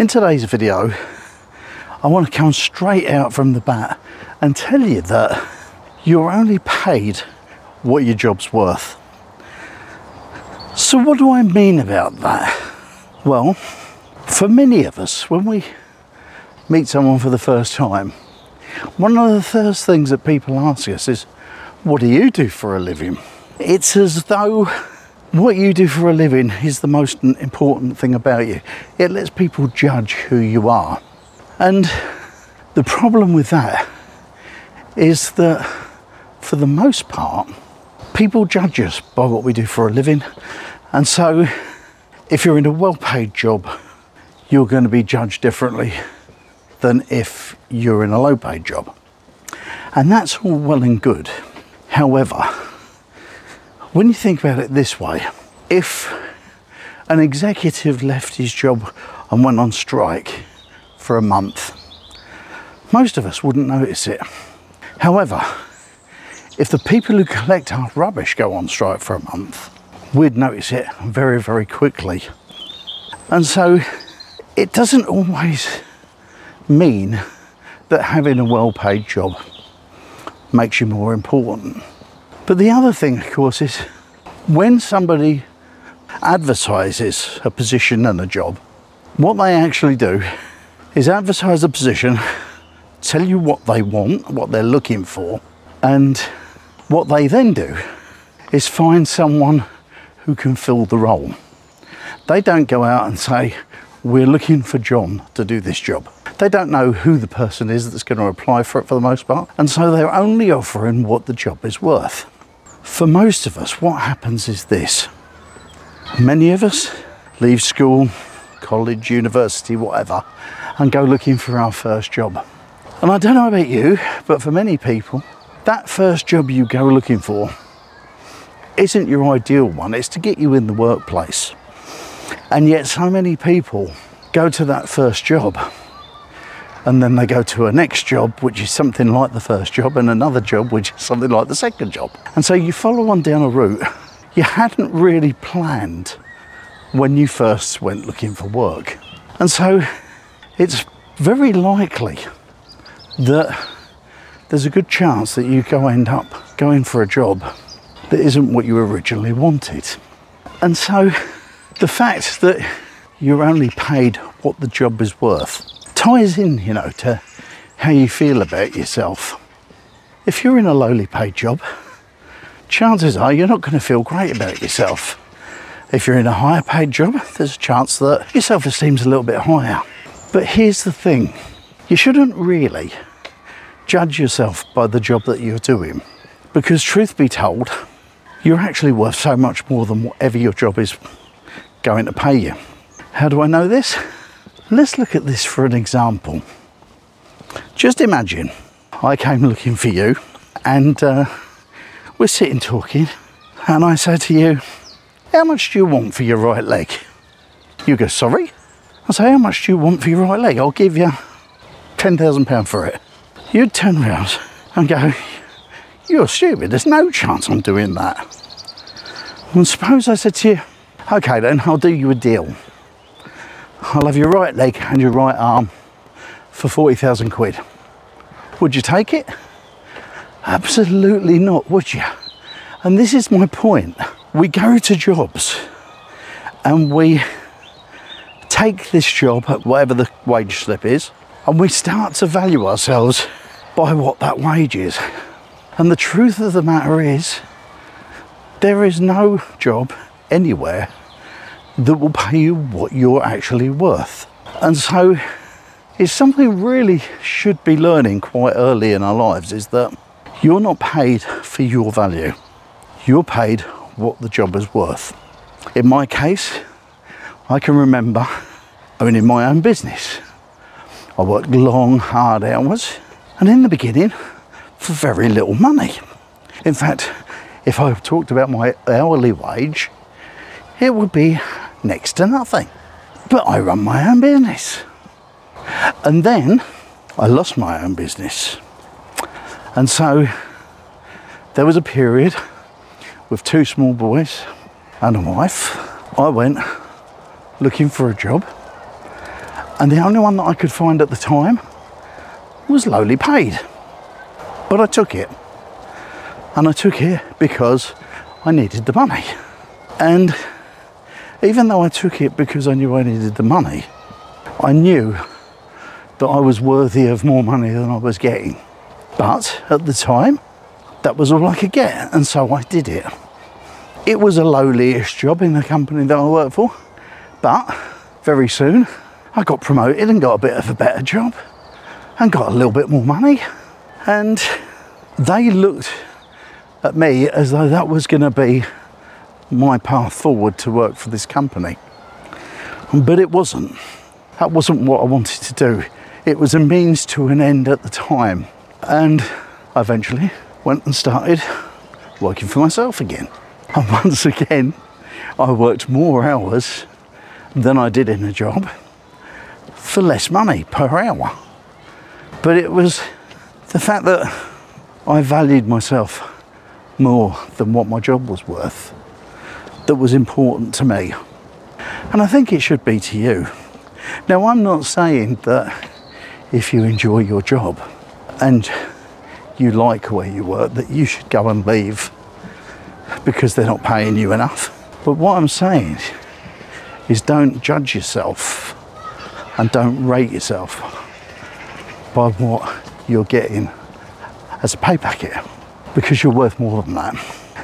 In today's video, I want to come straight out from the bat and tell you that you're only paid what your job's worth. So, what do I mean about that? Well, for many of us, when we meet someone for the first time, one of the first things that people ask us is, What do you do for a living? It's as though what you do for a living is the most important thing about you. It lets people judge who you are. And the problem with that is that for the most part, people judge us by what we do for a living. And so if you're in a well paid job, you're going to be judged differently than if you're in a low paid job. And that's all well and good. However, when you think about it this way, if an executive left his job and went on strike for a month, most of us wouldn't notice it. However, if the people who collect our rubbish go on strike for a month, we'd notice it very, very quickly. And so it doesn't always mean that having a well paid job makes you more important. But the other thing, of course, is when somebody advertises a position and a job, what they actually do is advertise a position, tell you what they want, what they're looking for, and what they then do is find someone who can fill the role. They don't go out and say, We're looking for John to do this job. They don't know who the person is that's going to apply for it for the most part, and so they're only offering what the job is worth. For most of us, what happens is this many of us leave school, college, university, whatever, and go looking for our first job. And I don't know about you, but for many people, that first job you go looking for isn't your ideal one, it's to get you in the workplace. And yet, so many people go to that first job and then they go to a next job, which is something like the first job, and another job, which is something like the second job. And so you follow on down a route you hadn't really planned when you first went looking for work. And so it's very likely that there's a good chance that you go end up going for a job that isn't what you originally wanted. And so the fact that you're only paid what the job is worth ties in, you know, to how you feel about yourself. If you're in a lowly paid job, chances are you're not going to feel great about yourself. If you're in a higher paid job, there's a chance that your self esteem's a little bit higher. But here's the thing you shouldn't really judge yourself by the job that you're doing. Because, truth be told, you're actually worth so much more than whatever your job is going to pay you. How do I know this? Let's look at this for an example. Just imagine I came looking for you and uh, we're sitting talking, and I say to you, How much do you want for your right leg? You go, Sorry? I say, How much do you want for your right leg? I'll give you £10,000 for it. You'd turn around and go, You're stupid, there's no chance I'm doing that. And suppose I said to you, Okay, then I'll do you a deal. I'll have your right leg and your right arm for 40,000 quid. Would you take it? Absolutely not, would you? And this is my point. We go to jobs and we take this job at whatever the wage slip is and we start to value ourselves by what that wage is. And the truth of the matter is, there is no job anywhere that will pay you what you're actually worth. And so it's something we really should be learning quite early in our lives is that you're not paid for your value. You're paid what the job is worth. In my case, I can remember owning my own business. I worked long, hard hours, and in the beginning, for very little money. In fact, if I talked about my hourly wage, it would be next to nothing. But I run my own business. And then I lost my own business. And so there was a period with two small boys and a wife. I went looking for a job And the only one that I could find at the time was lowly paid. But I took it. And I took it because I needed the money. And even though I took it because I knew I needed the money, I knew that I was worthy of more money than I was getting. But at the time, that was all I could get, and so I did it. It was a lowly-ish job in the company that I worked for, but very soon I got promoted and got a bit of a better job and got a little bit more money. And they looked at me as though that was going to be my path forward to work for this company. But it wasn't. That wasn't what I wanted to do. It was a means to an end at the time. And I eventually went and started working for myself again. And once again, I worked more hours than I did in a job for less money per hour. But it was the fact that I valued myself more than what my job was worth that was important to me. And I think it should be to you. Now, I'm not saying that if you enjoy your job and you like where you work, that you should go and leave because they're not paying you enough. But what I'm saying is don't judge yourself and don't rate yourself by what you're getting as a pay packet because you're worth more than that.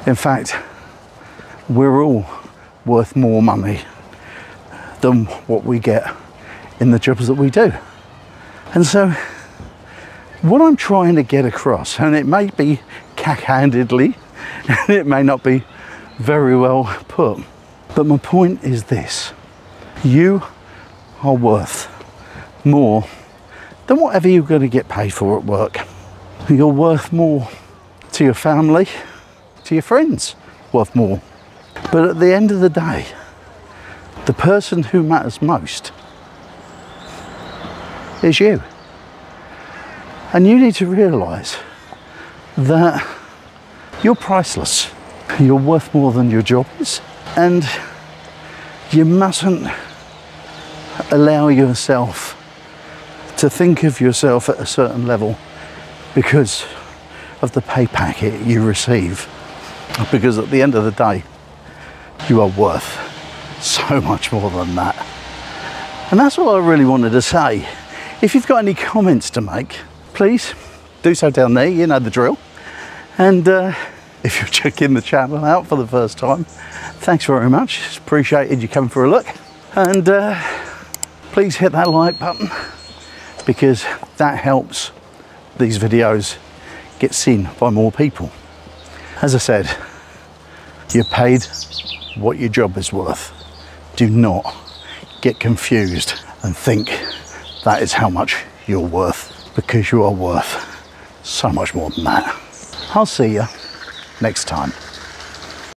In fact, we're all worth more money than what we get in the jobs that we do. And so, what I'm trying to get across, and it may be cack-handedly, and it may not be very well put, but my point is this you are worth more than whatever you're going to get paid for at work. You're worth more to your family, to your friends, worth more. But at the end of the day, the person who matters most is you. And you need to realize that you're priceless. You're worth more than your job is. And you mustn't allow yourself to think of yourself at a certain level because of the pay packet you receive. Because at the end of the day, you are worth so much more than that. And that's what I really wanted to say. If you've got any comments to make, please do so down there, you know the drill. And uh, if you're checking the channel out for the first time, thanks very much. It's appreciated you coming for a look. And uh, please hit that like button because that helps these videos get seen by more people. As I said, you're paid what your job is worth. Do not get confused and think that is how much you're worth because you are worth so much more than that. I'll see you next time.